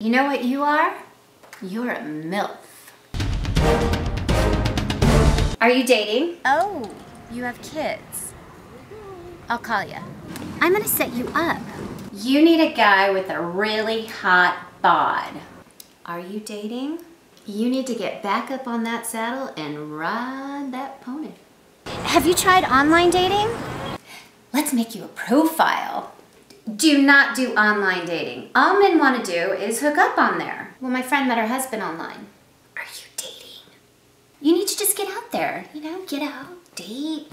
You know what you are? You're a MILF. Are you dating? Oh, you have kids. I'll call you. I'm gonna set you up. You need a guy with a really hot bod. Are you dating? You need to get back up on that saddle and ride that pony. Have you tried online dating? Let's make you a profile. Do not do online dating. All men want to do is hook up on there. Well, my friend met her husband online. Are you dating? You need to just get out there. You know, get out, date.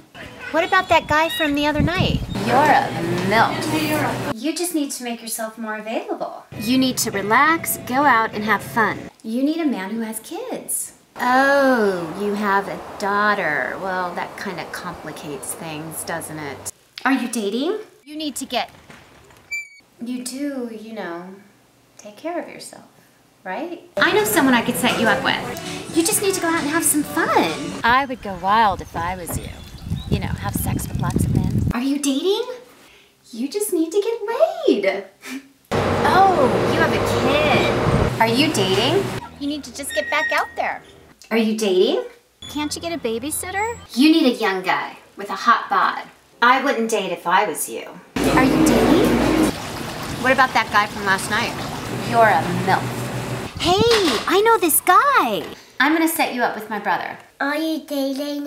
What about that guy from the other night? You're a MILF. You just need to make yourself more available. You need to relax, go out, and have fun. You need a man who has kids. Oh, you have a daughter. Well, that kind of complicates things, doesn't it? Are you dating? You need to get. You do, you know, take care of yourself, right? I know someone I could set you up with. You just need to go out and have some fun. I would go wild if I was you. You know, have sex with lots of men. Are you dating? You just need to get laid. Oh, you have a kid. Are you dating? You need to just get back out there. Are you dating? Can't you get a babysitter? You need a young guy with a hot bod. I wouldn't date if I was you. Are you dating? What about that guy from last night? You're a MILF. Hey, I know this guy. I'm gonna set you up with my brother. Are you dating?